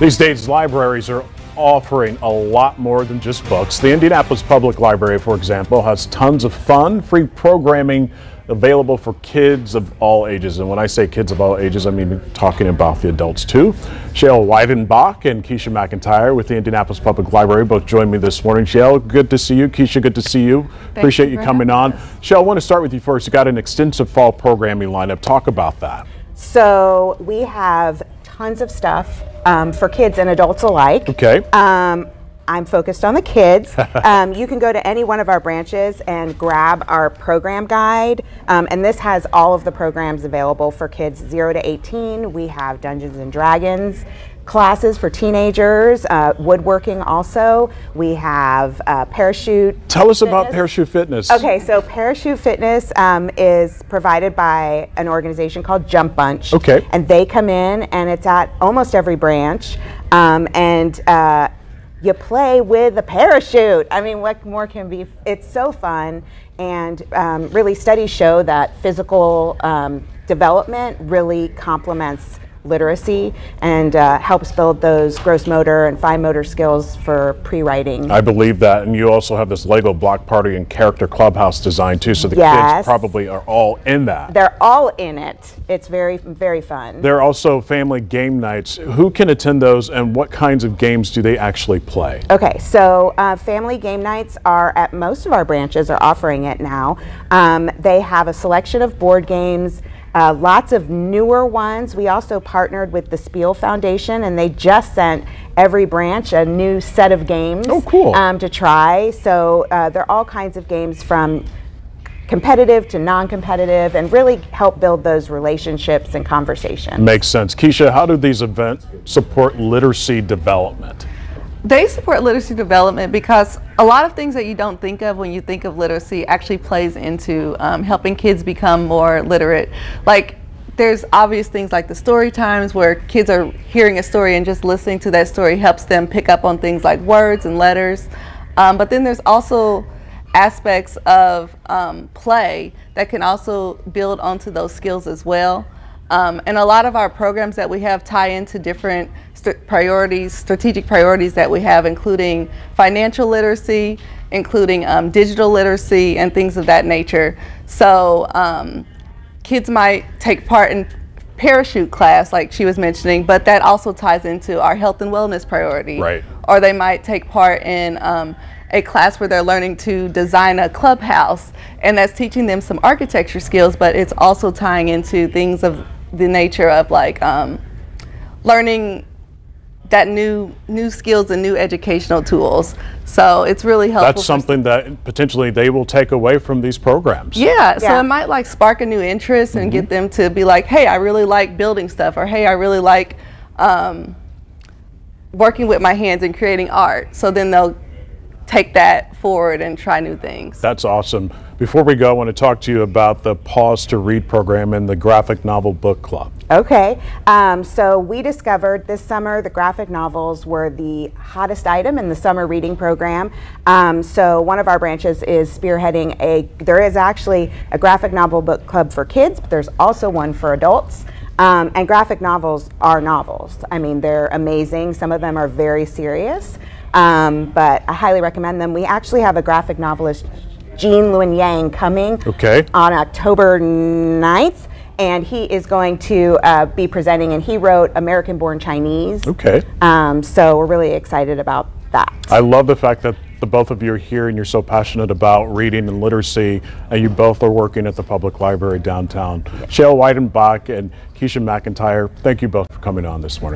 These days, libraries are offering a lot more than just books. The Indianapolis Public Library, for example, has tons of fun, free programming available for kids of all ages. And when I say kids of all ages, I mean talking about the adults too. Shael Weidenbach and Keshia McEntire with the Indianapolis Public Library both joined me this morning. Shael, good to see you. Keshia, good to see you. Thank Appreciate you you coming on. Shael, I want to start with you first. You got an extensive fall programming lineup. Talk about that. So we have tons of stuff um, for kids and adults alike. Okay. Um, I'm focused on the kids. um, you can go to any one of our branches and grab our program guide. Um, and this has all of the programs available for kids 0 to 18. We have Dungeons and Dragons classes for teenagers, uh, woodworking also. We have uh, parachute. Tell us about. Parachute Fitness. Okay, so Parachute Fitness um, is provided by an organization called Jump Bunch. Okay. And they come in, and it's at almost every branch. Um, and uh, you play with a parachute. I mean, what more can be? It's so fun. And um, really, studies show that physical um, development really complements literacy and uh, helps build those gross motor and fine motor skills for pre-writing. I believe that, and you also have this Lego block party and character clubhouse design too, so the Yes. kids probably are all in that. They're all in it. It's very, very fun. There are also family game nights. Who can attend those, and what kinds of games do they actually play? Okay, so uh, family game nights are at most of our branches are offering it now. Um, they have a selection of board games, uh, lots of newer ones. We also partnered with the Spiel Foundation, and they just sent every branch a new set of games Oh, cool. um, to try. So uh, there are all kinds of games from competitive to non-competitive, and really help build those relationships and conversations. Makes sense. Keshia, how do these events support literacy development? They support literacy development because a lot of things that you don't think of when you think of literacy actually plays into um, helping kids become more literate. Like there's obvious things like the story times where kids are hearing a story and just listening to that story helps them pick up on things like words and letters. Um, but then there's also aspects of um, play that can also build onto those skills as well. Um, and a lot of our programs that we have tie into different st- priorities, strategic priorities that we have, including financial literacy, including um, digital literacy, and things of that nature. So um, kids might take part in parachute class, like she was mentioning, but that also ties into our health and wellness priority. Right. Or they might take part in um, a class where they're learning to design a clubhouse, and that's teaching them some architecture skills, but it's also tying into things of the nature of like um, learning that new new skills and new educational tools. So it's really helpful. That's something that potentially they will take away from these programs. yeah, so it might like spark a new interest and get them to be like, hey, I really like building stuff, or hey, I really like um, working with my hands and creating art. So then they'll take that forward and try new things. That's awesome. Before we go, I want to talk to you about the Pause to Read program and the Graphic Novel Book Club. Okay, um, so we discovered this summer the graphic novels were the hottest item in the summer reading program. Um, so one of our branches is spearheading a, there is actually a graphic novel book club for kids, but there's also one for adults. Um, and graphic novels are novels. I mean, they're amazing. Some of them are very serious, um, but I highly recommend them. We actually have a graphic novelist, Gene Luen Yang, coming Okay. on October 9th, and he is going to uh, be presenting, and he wrote American Born Chinese. Okay. Um, so we're really excited about that. I love the fact that the both of you are here and you're so passionate about reading and literacy, and you both are working at the public library downtown. Shael Weidenbach and Keshia McEntire, thank you both for coming on this morning.